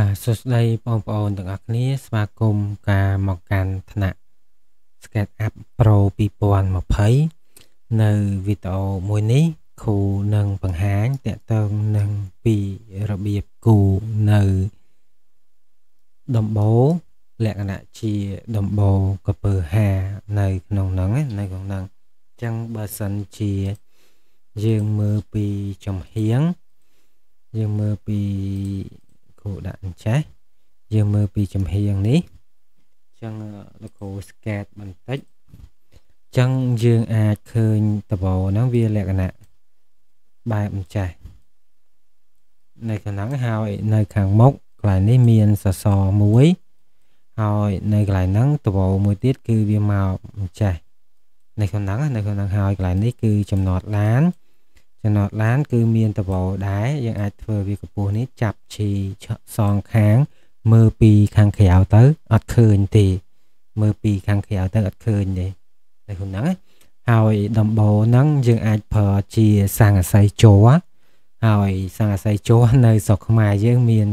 បាទសួស្តីបងប្អូនទាំងអស់គ្នាស្វាគមន៍ការមកកាន់ថ្នាក់ SketchUp Pro 2020នៅវីដេអូមួយនេះគ្រូនឹងបង្ហាញតកតងនឹងពីរបៀបគូរនៅដំបូលលក្ខណៈជាដំបូលកពើហានៅក្នុងហ្នឹងនៅក្នុងហ្នឹងអញ្ចឹងបើសិនជាយើងមើលពីចំហៀងយើងមើលពី គ្រូដាក់អញ្ចេះយើងមើលពីចំហៀងនេះអញ្ចឹងលោកគ្រូ scan បន្តិចអញ្ចឹងយើងអាចឃើញដបហ្នឹងវាលក្ខណៈបែបអញ្ចេះនៅខាងហ្នឹងហើយនៅខាងមុខកន្លែងនេះមានសសរមួយហើយនៅកន្លែងហ្នឹងដបមួយទៀតគឺវាមកអញ្ចេះនៅខាងហ្នឹងនៅខាងហ្នឹងហើយកន្លែងនេះគឺចំណតឡាន ចំណតឡាន គឺមានតបោដែរយើងអាចធ្វើវាកម្ពស់នេះចាប់ឈីសងខាង មើលពីខាងក្រៅទៅអត់ឃើញទេមើលពីខាងក្រៅទៅអត់ឃើញទេតែហ្នឹងហើយដំបូលហ្នឹងយើងអាចប្រើជាសង្កសីជ័រហើយសង្កសីជ័រនៅស្រុកខ្មែរយើងមាន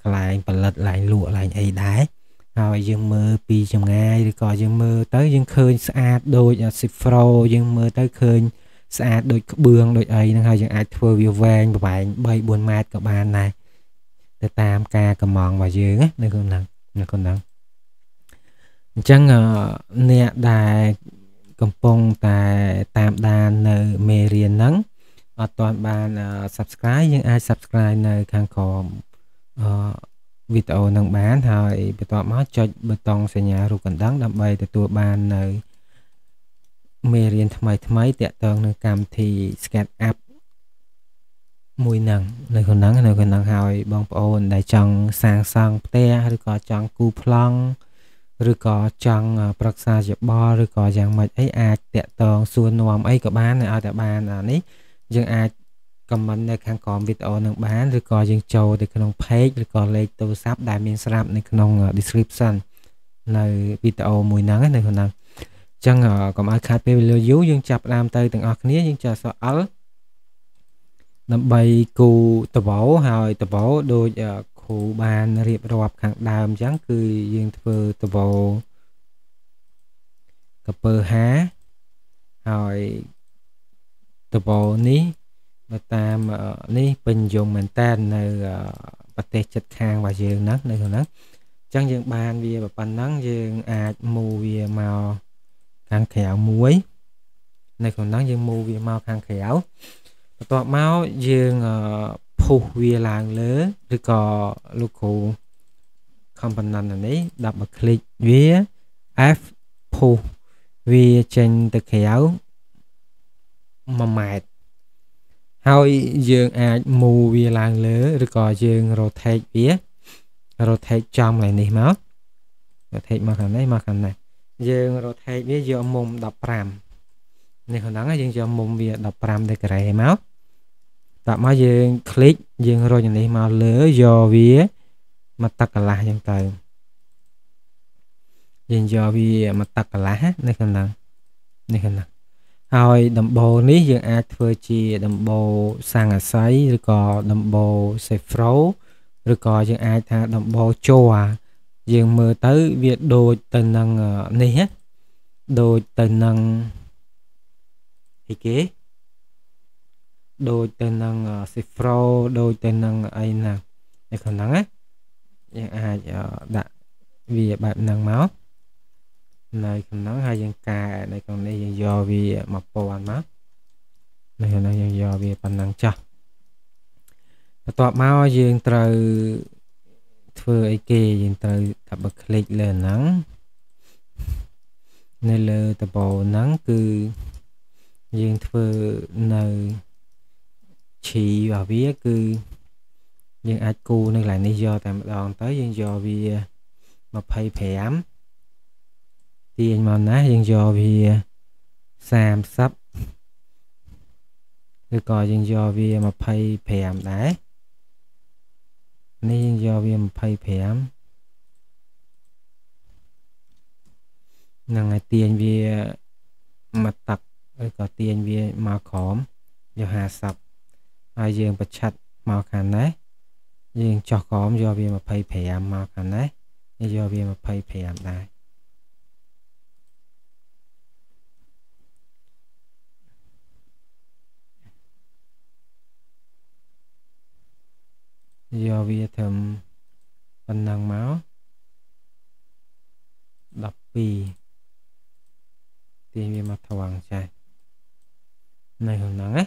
កន្លែងផលិតកន្លែងលក់កន្លែងអីដែរហើយយើងមើលពីចម្ងាយឬក៏យើងមើលទៅយើងឃើញស្អាតដូច Cifro យើងមើលទៅឃើញ ស្អាតដូចក្បឿងដូចអីហ្នឹងហើយយើងអាចធ្វើវាវែងប្រវែង3 4ម៉ែត្រក៏បានដែរទៅតាមការកម្មងរបស់យើងនៅក្នុងហ្នឹងនៅក្នុងហ្នឹងអញ្ចឹងអ្នកដែលកំពុងតែតាមដាននៅមេរៀនហ្នឹងអត់ទាន់បាន subscribe យើងអាច subscribe នៅខាងក្រោមអឺវីដេអូនឹងបានហើយបន្ទាប់មកចុចប៊ូតុងសញ្ញារូបកណ្ដឹងដើម្បីទទួលបាននៅ មេរៀនថ្មីថ្មីតាក់ទងនឹងកម្មវិធី SketchUp មួយហ្នឹងនៅក្នុងហ្នឹងនៅក្នុងហ្នឹងហើយបងប្អូនដែលចង់សាងសង់ផ្ទះឬក៏ចង់គូប្លង់ឬក៏ចង់ប្រឹក្សាយោបល់ឬក៏យ៉ាងម៉េចអីអាចតាក់ទងសួរនាំអីក៏បានឲ្យតែបានអានេះយើងអាច comment នៅខាងក្រោមវីដេអូនឹងបានឬក៏យើងចូលទៅក្នុង page ឬក៏លេខទូរស័ព្ទដែលមានស្រាប់នៅក្នុង description នៅវីដេអូមួយហ្នឹងនៅក្នុងហ្នឹង ចឹងកុំឲ្យខាតពេលវេលាយូរយើងចាប់ផ្ដើមទៅទាំងអស់គ្នាយើងចាក់សអល់ដើម្បីគូតបោហើយតបោដូចគ្រូបានរៀបរាប់ខាងដើមអញ្ចឹងគឺយើងធ្វើតបោកពើហាហើយតបោនេះបើតាមនេះពេញនិយមមែនតើនៅប្រទេសជិតខាងរបស់យើងហ្នឹងនៅក្នុងហ្នឹងអញ្ចឹងយើងបានវាប៉ុណ្ណឹងយើងអាចមូវាមក ខាងក្រៅមួយ នៅក្នុងហ្នឹងយើងមូវាមកខាងក្រៅបន្ទាប់មកយើងភុះវាឡើងលើឬក៏លោកគ្រូ component នេះ double click វា F ភុះវាចេញទៅក្រៅ1ម៉ែត្រហើយយើងអាចមូវាឡើងលើឬក៏យើង rotate វា rotate ចំកន្លែងនេះមក rotate មកខាងនេះមកខាងនេះ យើង rotate វាយកមុំ15នេះក្នុងហ្នឹងយើងយកមុំវា15ដឺក្រេមកតមកយើង คลิกយើងរុញនេះមកលើយកវាមកទឹកកន្លះចឹងទៅយើងយកវាមកទឹកកន្លះនៅក្នុងហ្នឹងនេះក្នុងហ្នឹងហើយដំបូលនេះយើងអាចធ្វើជាដំបូលសង្កសីឬក៏ដំបូល Cefro ឬក៏យើងអាចថាដំបូលជ័រ យើងមើលទៅវាដូចទៅនឹងនេះដូចទៅនឹងអីគេដូចទៅនឹង Cifro ដូចទៅនឹងអីណានៅក្នុងហ្នឹងណាយើងអាចដាក់វាបែបហ្នឹងមកនៅក្នុងហ្នឹងហើយយើងកែនៅក្នុងនេះយើងយកវា1000មកនៅក្នុងហ្នឹងយើងយកវាប៉ុណ្ណឹងចាស់បន្ទាប់មកយើងត្រូវ ធ្វើអីគេយើងត្រូវ double click លើហ្នឹងនៅលើតបោហ្នឹងគឺយើងធ្វើនៅឈីរបស់វាគឺយើងអាចគូនៅកន្លែងនេះយកតែម្ដងទៅយើងយកវា25ទាញមកណាយើងយកវា30ឬក៏យើងយកវា25ដែរនេះ យើងយកវា25នឹងឲ្យទាញវាមកទឹកឬក៏ទាញវាមកក្រោមយក50ហើយយើងប្រឆិតមកខាងនេះយើងចោះក្រោមយកវា25មកខាងនេះយកវា25ដែរ យកវាធ្វើប៉ុណ្ណឹងមក12ទាញវាមកថងចាស់នៅក្នុងហ្នឹងណា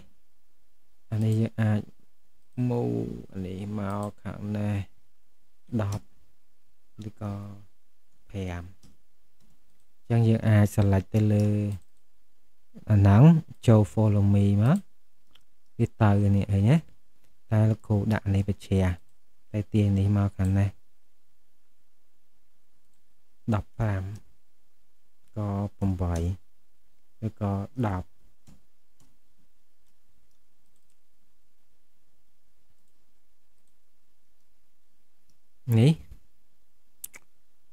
អានេះយើងអាចមូអានេះមកខាងនេះ10ឬក៏5អញ្ចឹងយើងអាច select ទៅលើអាហ្នឹងចូល follow me មកវាទៅនេះអីណា តែលោកគ្រូដាក់នេះបជាតែទាញនេះមកខាងនេះ15ក៏8ឬក៏10នេះ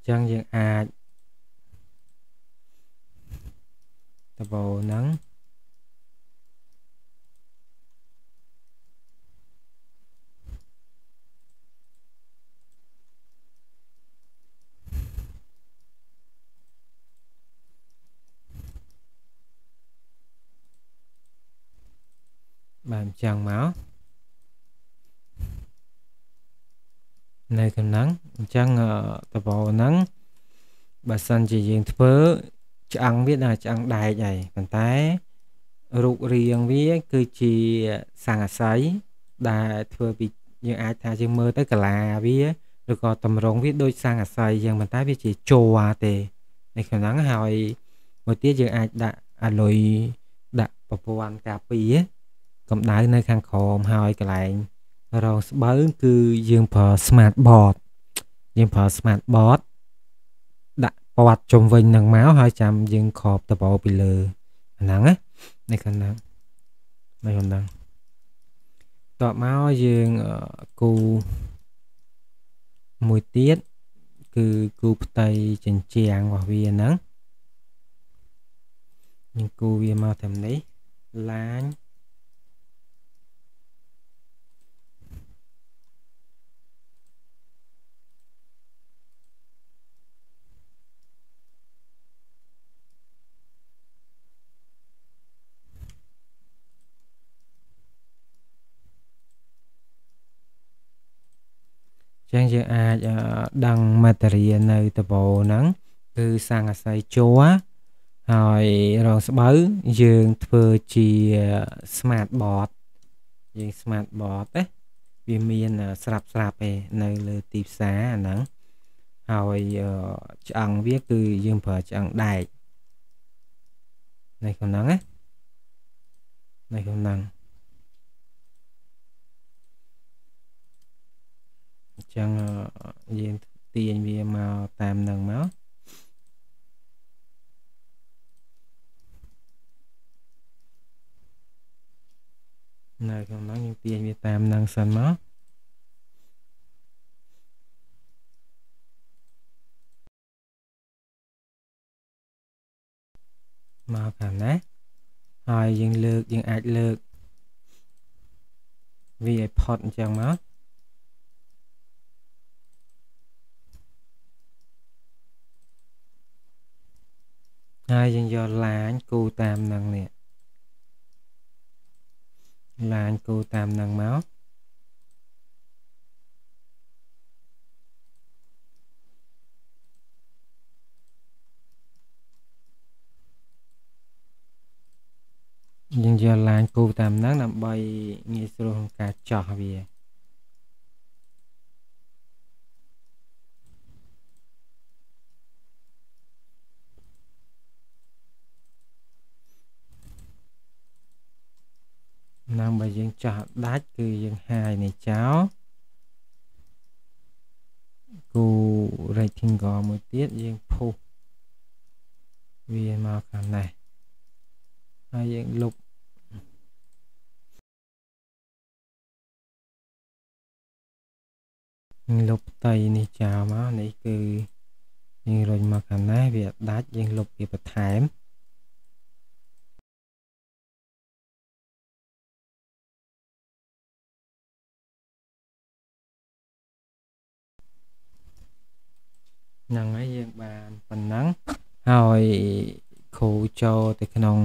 ចឹងយើងអាចតបោហ្នឹង បានចឹងមកនៅក្នុងហ្នឹងអញ្ចឹងតបហ្នឹងបើសិនជាយើងធ្វើឆ្អឹងវាដល់ឆ្អឹងដែកហើយប៉ុន្តែរូបរាងវាគឺជាសង្កស័យដែលធ្វើពីយើងអាចថាយើងមើលទៅកាឡាវាឬក៏តម្រងវាដូចសង្កស័យយ៉ាងប៉ុន្តែវាជាជ័រទេនៅក្នុងហ្នឹងហើយមួយទៀតយើងអាចដាក់អាលុយដាក់ប្រព័ន្ធការពារ កម្ដៅនៅខាងក្រោមហើយកន្លែងរងស្បូវគឺយើងប្រើ smart board យើងប្រើ smart board ដាក់ពាត់ជុំវិញនឹងមកហើយចាំយើងគ្របតបោពីលើអាហ្នឹងណានេះខាងហ្នឹងនេះខាងហ្នឹងតបមកយើងគូមួយទៀតគឺគូផ្ទៃចិញ្ចៀងរបស់វាហ្នឹងយើងគូវាមកតាមនេះឡាញ ចឹងយើងអាចដឹង material នៅតបោហ្នឹងគឺសង្កស័យជ័រហើយរងស្បូវយើងធ្វើជា smart board យើង smart board ណាវាមានស្រាប់ស្រាប់ឯនៅលើទីផ្សារអាហ្នឹងហើយឆ្អឹងវាគឺយើងប្រើឆ្អឹងដែកនៅក្នុងហ្នឹងណានៅក្នុងហ្នឹង អញ្ចឹងយើងទាញវាមកតាមនឹងមកនៅក្នុងនោះយើងទាញវាតាមនឹងសិនមកមកខាងណាហើយយើងលើកយើងអាចលើកវាឲ្យផុតអញ្ចឹងមក ហើយយើងយកឡាញគូតាមនឹងនេះឡាញគូតាមនឹងមកយើងយកឡាញគូតាមនឹងដើម្បីងាយស្រួលក្នុងការចោះវាណាំ បើយើងចាស់ដាច់គឺយើងហាយនេះចោលគូ rectangle មួយទៀតយើងភុះវាមកខាងនេះហើយយើងលុបលុបផ្ទៃនេះចោលមកនេះគឺយើងរុញមកខាងនេះវាដាច់យើងលុបវាបន្ថែម ហ្នឹងហើយយើងបានប៉ុណ្ណឹងហើយគ្រូចូលទៅក្នុង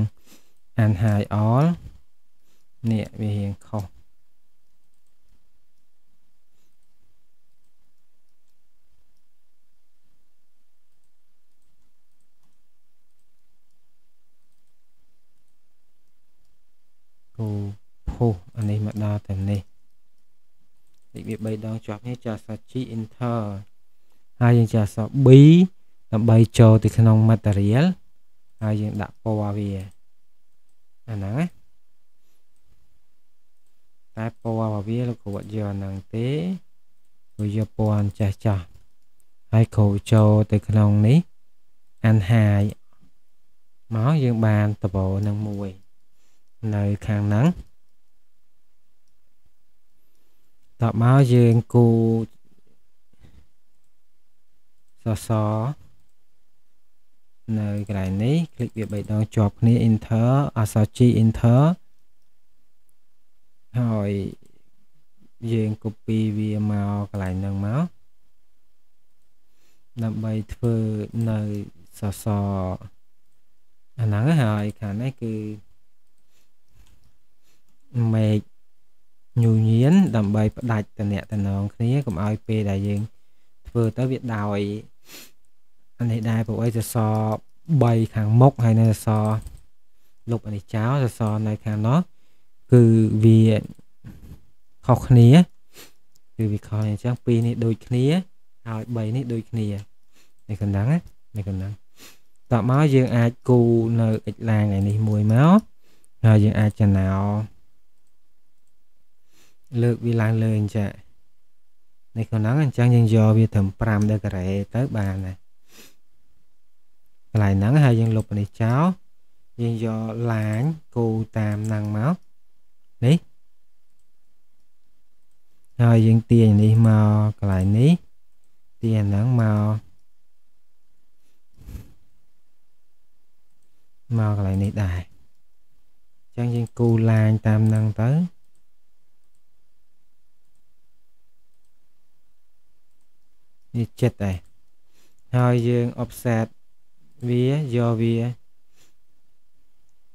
and high all នេះវារៀងខុសគូភុសអានេះមកដល់តែនេះនេះវា3ដងជាប់នេះចាស់សាជី enter ហើយយើងចាស់ស B ដើម្បីចូលទៅក្នុង material ហើយយើងដាក់ពណ៌វាអាហ្នឹងណាតែពណ៌របស់វាលោកគ្រូអត់យកហ្នឹងទេព្រោះយកពណ៌ចេះចាស់ហើយគ្រូចូលទៅក្នុងនេះអានហាយមកយើងបានដបនឹងមួយនៅខាងហ្នឹងតបមកយើងគូ សសនៅកន្លែងនេះคลิกវា3ដងជាប់គ្នា enter អក្សរ G enter ហើយយើង copy វាមកកន្លែងហ្នឹងមកដើម្បីធ្វើនៅសសអាហ្នឹងហើយខាងនេះគឺមេឃញូញៀនដើម្បីផ្ដាច់តំណែងគ្នាកុំឲ្យពេលដែលយើង ធ្វើទៅវាដោយអានេះដែរព្រោះអីសស3ខាងមុខហើយនៅសសលុបអានេះចោលសសនៅខាងនោះគឺវាខុសគ្នាគឺវាខុសអញ្ចឹង2នេះដូចគ្នាហើយ3នេះដូចគ្នានេះកណ្ដឹងណានេះកណ្ដឹងតបមកយើងអាចគូនៅអិចឡាងឯនេះមួយមកហើយយើងអាចចំណោលើកវាឡើងលើអញ្ចឹង នេះកណ្ដឹងអញ្ចឹងយើងយកវាត្រឹម5ដឺការ៉េទៅបានណាកន្លែងហ្នឹងហើយយើងលុបនេះចោលយើងយកឡាញគូតាមហ្នឹងមកនេះហើយយើងទាញនេះមកកន្លែងនេះទាញហ្នឹងមកមកកន្លែងនេះដែរអញ្ចឹងយើងគូឡាញតាមហ្នឹងទៅ នេះចិត្តដែរហើយយើង offset វាយកវា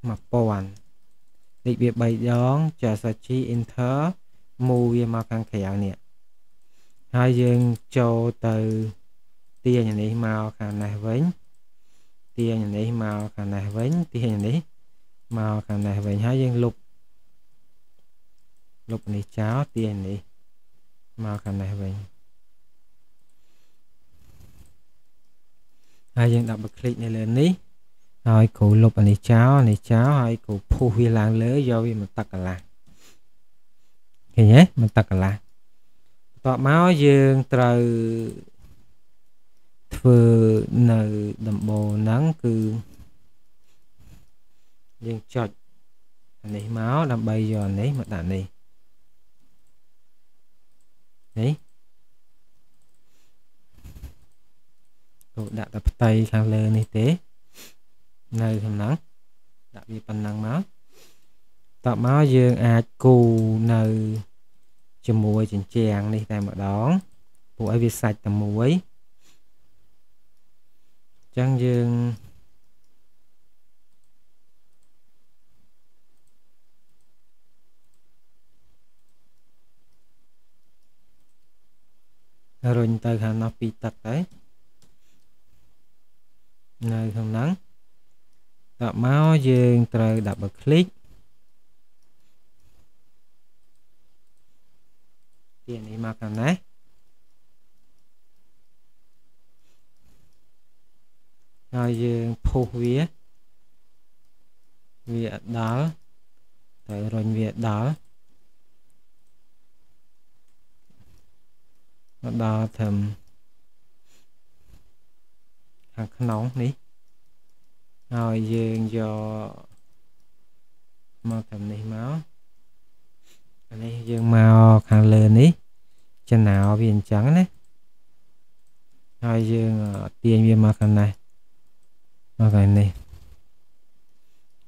1000លេខវា3ដងចាសាជី enter move វាមកខាងក្រៅនេះហើយយើងចូលទៅទាញនេះមកខាងនេះវិញទាញនេះមកខាងនេះវិញទាញនេះមកខាងនេះវិញហើយយើងលុបលុបនេះចោលទាញនេះមកខាងនេះវិញ ហើយយើងដាក់បគ្លិកនៅលើនេះហើយគ្រូលុបអានេះចោលអានេះចោលហើយគ្រូភុះវាឡើងលើយកវាមកទឹកកន្លះឃើញទេមកទឹកកន្លះបន្ទាប់មកយើងត្រូវធ្វើនៅដំបូលហ្នឹងគឺយើងចុចអានេះមកដើម្បីយកនេះមកដាក់នេះនេះ គោដាក់តែផ្ទៃខាងលើនេះទេ នៅក្នុងហ្នឹងដាក់វាប៉ុណ្ណឹងមកតបមកយើងអាចគូនៅជាមួយចិញ្ចាំងនេះតែម្ដងពួកឲ្យវាសាច់តែមួយអញ្ចឹងយើងរុញទៅខាងនោះពីទឹកទៅ នៅក្នុងហ្នឹងតមកយើងត្រូវ double click ទាញនេះមកខាងនេះហើយយើងភុសវាវាដល់ទៅរុញវាដល់មកដល់ត្រឹម ខាងក្នុងនេះហើយយើងយកមកតាមនេះមកអានេះយើងមកខាងលើនេះចំណាវាអញ្ចឹងណាហើយយើងទាញវាមកខាងនេះមកខាងនេះ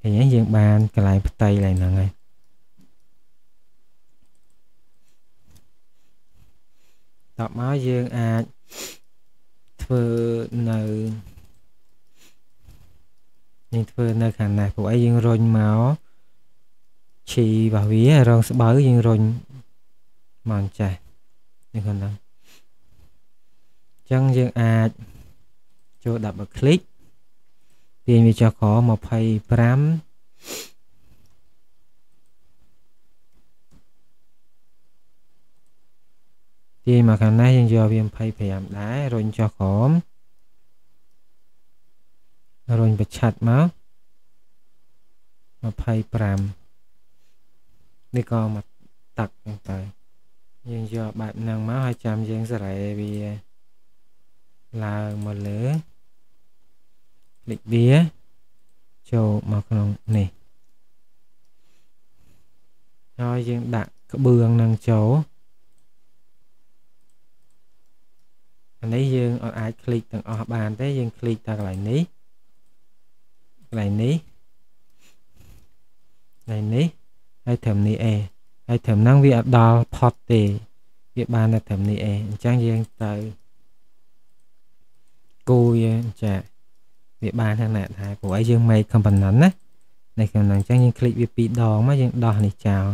ឃើញយើងបានកន្លែងផ្ទៃឡើងហ្នឹងហើយតបមកយើងអាច ធធ្វើនៅយើងធ្វើនៅខាងណាព្រោះអីយើងរុញមកឈីរបស់វារងស្បៅយើងរុញមកចាស់នេះហ្នឹងអញ្ចឹងយើងអាចចូល double click ទាញវាចុះក្រ25 ទាញមកខាងនេះយើងយកវា25ដែររុញចុះក្រោមរុញប្រឆាត់មក25នេះក៏មកតាក់ហ្នឹងទៅយើងយកបែបហ្នឹងមកហើយចាំយើងសេរីវាឡើងមកលើคลิกវាចូលមកក្នុងនេះហើយយើងដាក់ក្បឿងនឹងចូល នេះយើងអត់អាចคลิกទាំងអស់បានទេយើងคลิกតែកន្លែងនេះកន្លែងនេះកន្លែងនេះហើយត្រឹមនេះអេហើយត្រឹមហ្នឹងវាអត់ដល់ផុតទេវាបានតែត្រឹមនេះអេអញ្ចឹងយើងទៅគូយើងចាវាបានខាងណាថាព្រោះឲ្យយើង make component ណានៅក្នុងហ្នឹងអញ្ចឹងយើងคลิกវាពីរដងមកយើងដោះនេះចោល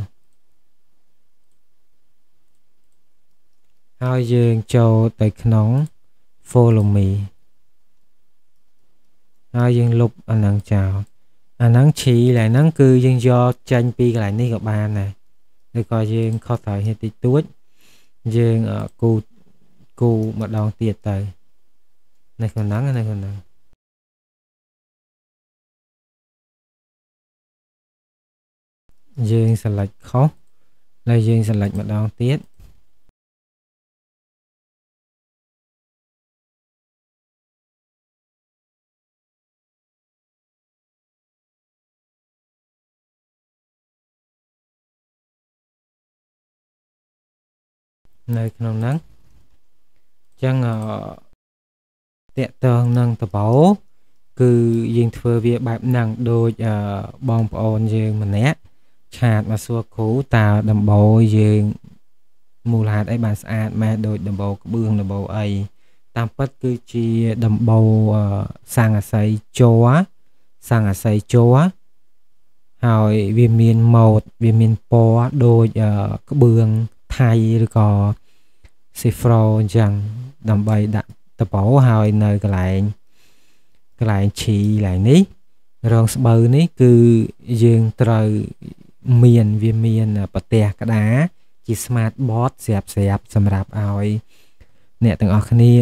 ហើយយើងចូលទៅក្នុង follow me ហើយយើងលុបអាហ្នឹងចោលអាហ្នឹងឈីឡើយហ្នឹងគឺយើងយកចាញ់ពីកន្លែងនេះក៏បានដែរឬក៏យើងខុសត្រូវហេតុតិចតួចយើងគូគូម្ដងទៀតទៅនៅក្នុងហ្នឹងនៅក្នុងហ្នឹងយើង select ខុសហើយយើង select ម្ដងទៀត នៅក្នុងហ្នឹងអញ្ចឹងតកតងនឹងតបោគឺយើងធ្វើវាបែបហ្នឹងដូចបងប្អូនយើងម្នាក់ឆាតមកសួរគ្រូតើដំបូលយើងមូលហេតុអីបានស្អាតម៉ែដូចដំបូលក្បឿងដំបូលអីតាមពិតគឺជាដំបូលសង្កសីជ័រសង្កសីជ័រហើយវាមានម៉ូតវាមានពណ៌ដូចក្បឿងថៃឬក៏ Cifro អញ្ចឹងដើម្បីដាក់តបោហើយនៅកន្លែងកន្លែងឈីកន្លែងនេះរងស្បូវនេះគឺយើងត្រូវមានវាមានប្រទេសក្តារជា smart board ស្រាប់ស្រាប់សម្រាប់ឲ្យអ្នកទាំងអស់គ្នា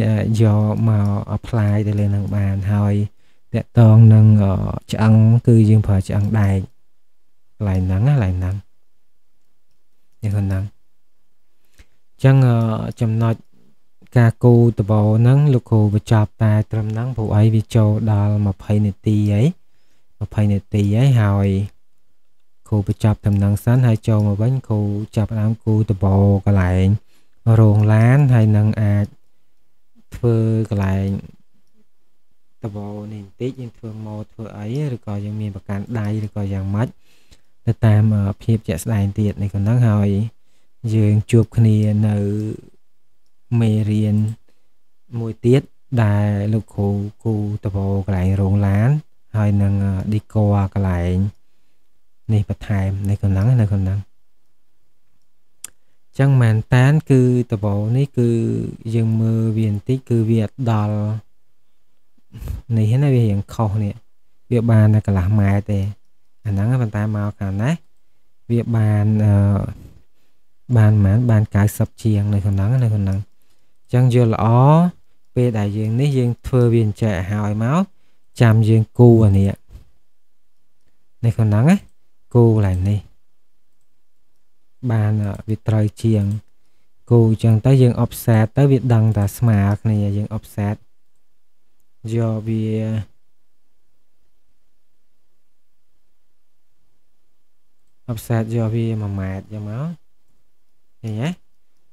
យកមក apply ទៅលើនឹងបានហើយតកតងនឹងឆ្អឹងគឺយើងប្រើឆ្អឹងដែកកន្លែងហ្នឹងកន្លែងហ្នឹងយ៉ាងហ្នឹងអញ្ចឹងចំណុចការគូតបោហ្នឹងលោកគ្រូបញ្ចប់តែត្រឹមហ្នឹងព្រោះអីវាចូលដល់20នាទីហើយ20នាទីហើយហើយគ្រូបញ្ចប់ដំណឹងសិនហើយចូលមកវិញគ្រូចាប់ដើមគូតបោកន្លែងរោងឡានហើយនឹងអាចធ្វើកន្លែងតបោនេះបន្តិចយើងធ្វើម៉ូតធ្វើអីឬក៏យើងមានប្រកាន់ដៃឬក៏យ៉ាងម៉េចទៅតាមភាពជាក់ស្ដែងទៀតនេះក៏នឹងហើយ យើងជួបគ្នានៅមេរៀនមួយទៀតដែលលោកគ្រូគូតបោកន្លែងរោងឡាន ហើយនឹងឌីក័រកន្លែងនេះបន្ថែមនៅក្នុងនៅក្នុងចឹងមែនតាន គឺតបោនេះគឺយើងមើលវាបន្តិចគឺវាអត់ដល់នេះណាវារៀងខុសនេះវាបានតែកន្លះម៉ែត្រទេអាហ្នឹងប៉ុន្តែមកខាងនេះវាបានអឺ បានប្រហែលបាន90ជាងនៅក្នុងនៅក្នុងអញ្ចឹងយល់ល្អពេលដែលយើងនេះយើងធ្វើវាអញ្ចឹងឲ្យហើយមកចាំយើងគូអានេះនៅក្នុងណាគូកន្លែងនេះបានវាត្រូវជាងគូអញ្ចឹងទៅយើង offset ទៅវាដឹងតែស្មើគ្នាយើង offset យកវា offset យកវា1ម៉ែត្រយ៉ាងមក ឃើញទេ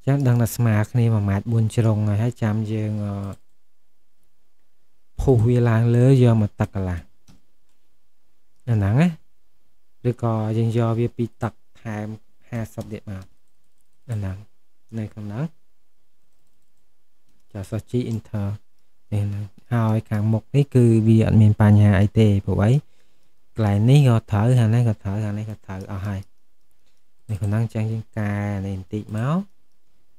ចឹងដឹងថាស្មើគ្នា1ម៉ែត្រ4ជ្រុងហើយចាំយើងភុះវាឡើងលើយកមកទឹកកន្លះអាហ្នឹងណាឬក៏យើងយកវាពីទឹកថែម50ទៀតមកអាហ្នឹងនៅក្នុងហ្នឹងចាស G enter នេះហើយខាងមុខនេះគឺវាអត់មានបញ្ហាអីទេព្រោះអីកន្លែងនេះក៏ត្រូវខាងនេះក៏ត្រូវខាងនេះក៏ត្រូវអស់ហើយ នេះប៉ុណ្ណឹងចឹងយើងកែនេះបន្តិចមក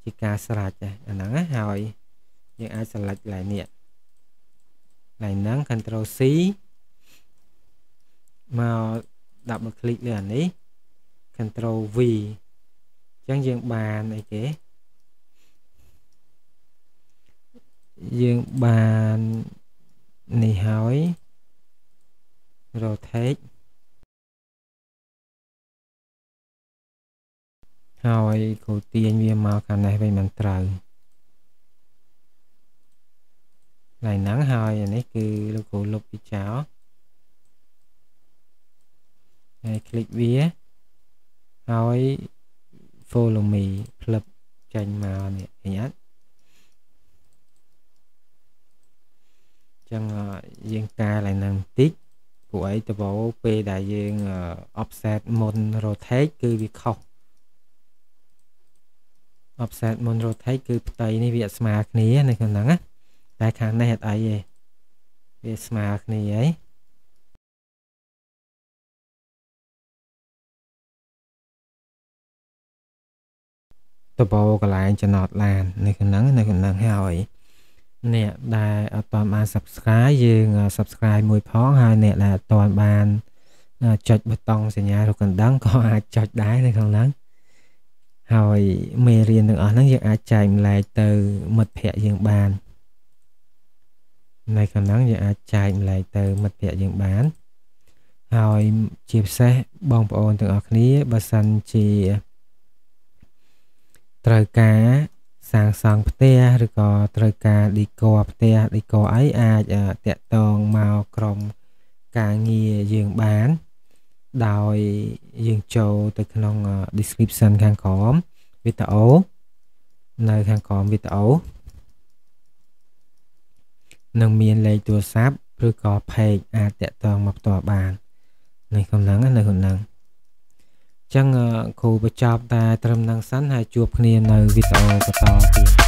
ជាការស្រាច់អាហ្នឹងហើយយើងអាច select កន្លែងនេះកន្លែងហ្នឹង control C មក double click លើអានេះ control V អញ្ចឹងយើងបានអីគេយើងបាននេះហើយ rotate ហើយគូទាញវាមកខាងនេះវិញមិនត្រូវឡើយហ្នឹងហើយអានេះគឺលោកគ្រូលុបពីចោលហើយ click វាហើយ follow me ផ្លឹបចេញមកនេះឃើញអត់ចឹងយើងកែឡើងនឹងបន្តិចព្រោះអីតើពេលដែលយើង offset មុន rotate គឺវាខុស offset មុន rotate គឺផ្ទៃនេះវាស្មើគ្នានៅក្នុងហ្នឹងណាតែខាងនេះអត់អីទេវាស្មើគ្នាហីតបោកន្លែងចំណតឡាននៅក្នុងនៅក្នុងហើយអ្នកដែលអត់ទាន់បាន Subscribe យើង Subscribe មួយផងហើយអ្នកដែលអត់ទាន់បានចុចប៊ូតុងសញ្ញារូបកណ្ដឹងក៏អាចចុចដែរនៅក្នុងហ្នឹង ហើយមេរៀនទាំងអស់ហ្នឹងយើងអាចចែកម្លែកទៅមិត្តភ័ក្តិយើងបាននៅក្នុងហ្នឹងយើងអាចចែកម្លែកទៅមិត្តភ័ក្តិយើងបានហើយជាពិសេសបងប្អូនទាំងអស់គ្នាបើសិនជាត្រូវការសាងសង់ផ្ទះឬក៏ត្រូវការឌីក័រផ្ទះឌីក័រអីអាចតាក់ទងមកក្រុមការងារយើងបាន ដោយយើងចូលទៅក្នុង description ខាងក្រោមវីដេអូនៅខាងក្រោមវីដេអូនឹងមានលេខទូរស័ព្ទឬក៏ page អាចតាក់ទងមកផ្ទាល់បាននៅក្នុងហ្នឹងនៅក្នុងហ្នឹងចឹងគ្រូបញ្ចប់តែត្រឹមហ្នឹងសិនហើយជួបគ្នានៅវីដេអូបន្តទៀត